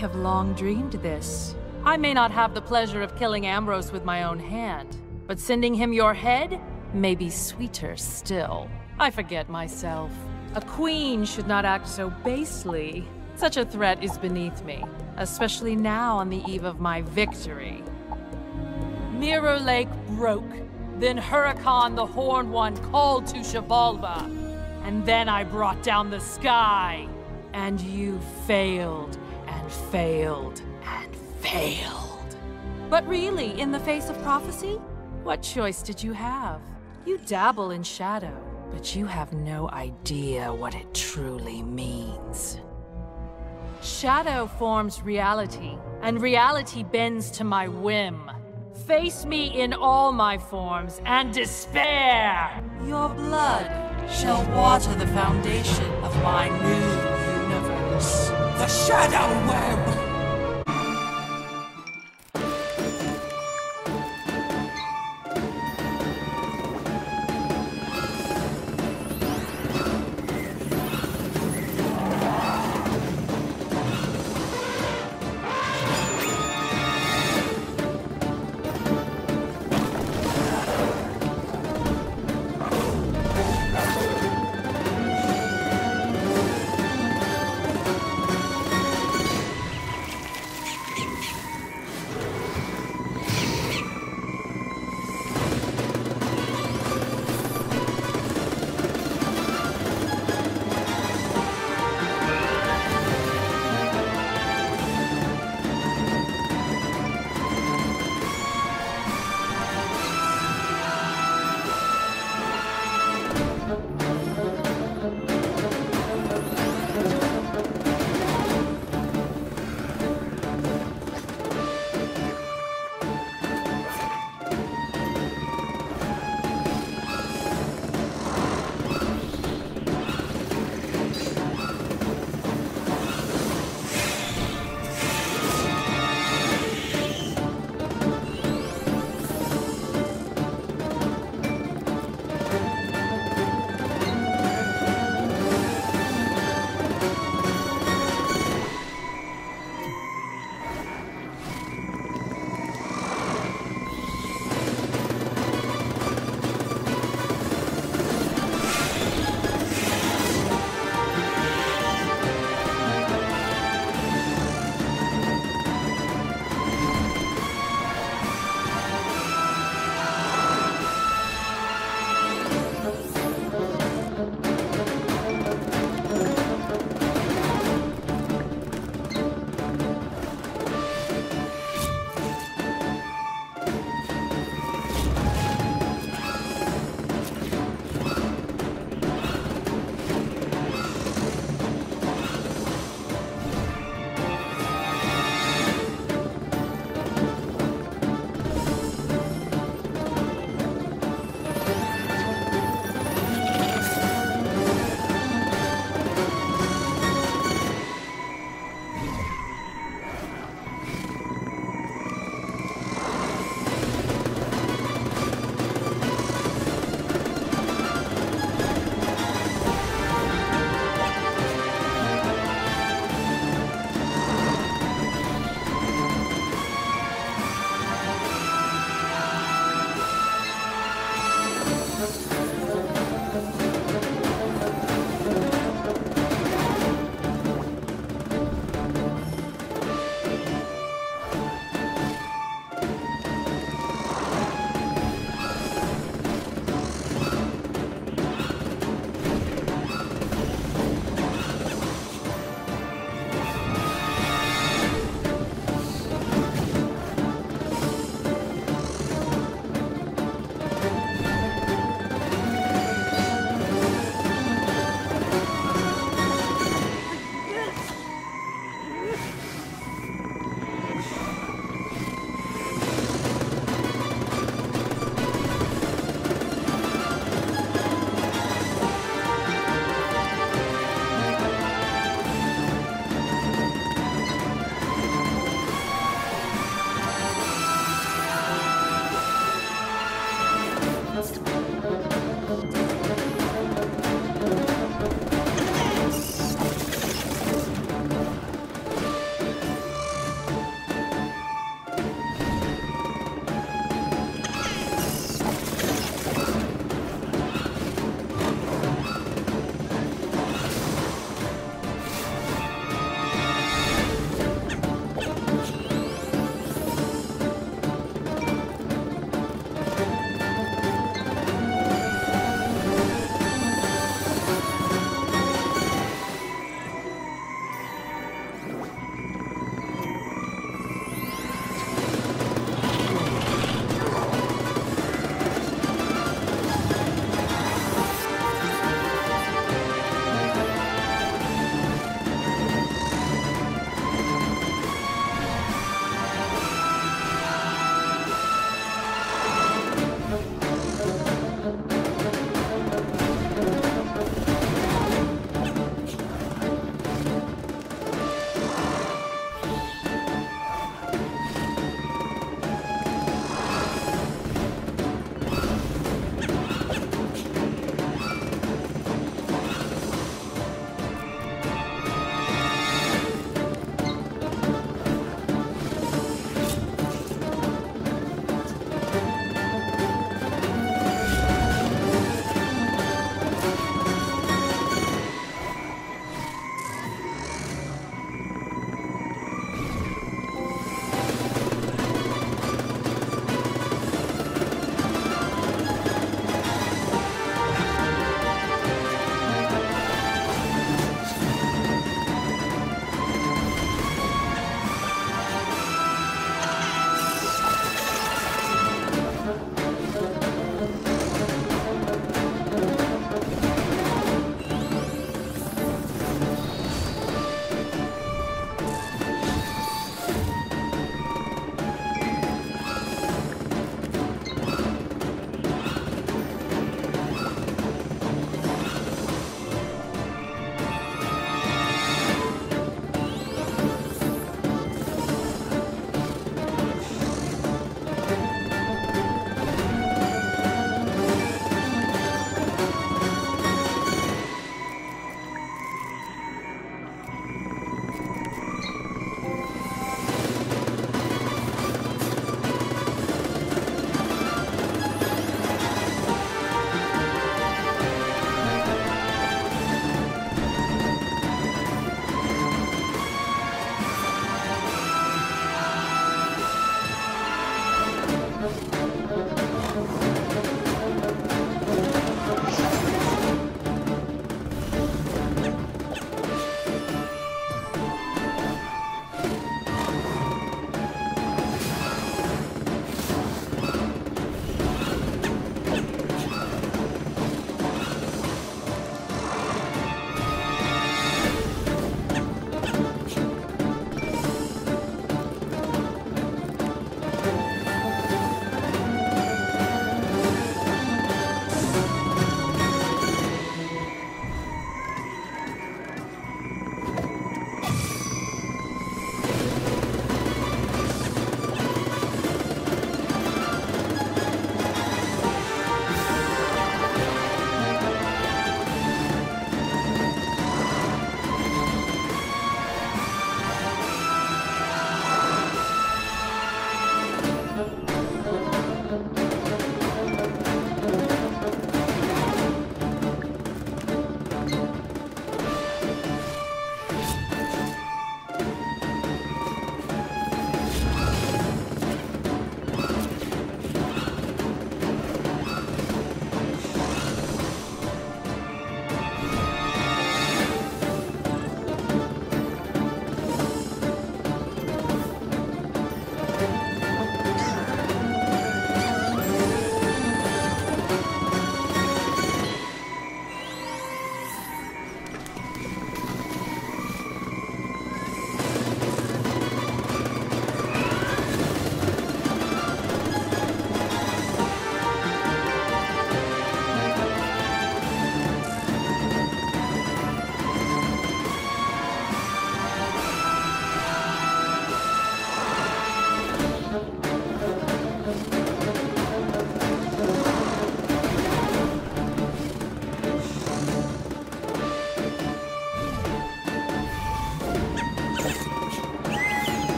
have long dreamed this. I may not have the pleasure of killing Ambrose with my own hand, but sending him your head may be sweeter still. I forget myself. A queen should not act so basely. Such a threat is beneath me, especially now on the eve of my victory. Mirror Lake broke. Then Hurakan the Horned One called to Xibalba. And then I brought down the sky. And you failed, and failed, and failed. But really, in the face of prophecy, what choice did you have? You dabble in shadow, but you have no idea what it truly means. Shadow forms reality, and reality bends to my whim. Face me in all my forms and despair! Your blood shall water the foundation of my new universe. The Shadow Web!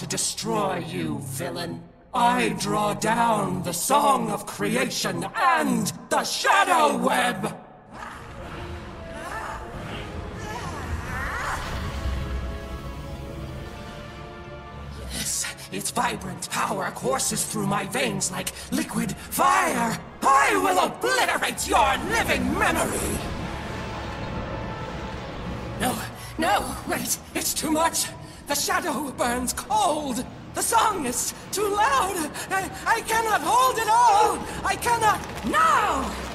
To destroy you, villain. I draw down the song of creation and the shadow web! Yes, its vibrant power courses through my veins like liquid fire! I will obliterate your living memory! No, no, wait, it's too much! The shadow burns cold. The song is too loud. I, I cannot hold it all. I cannot now.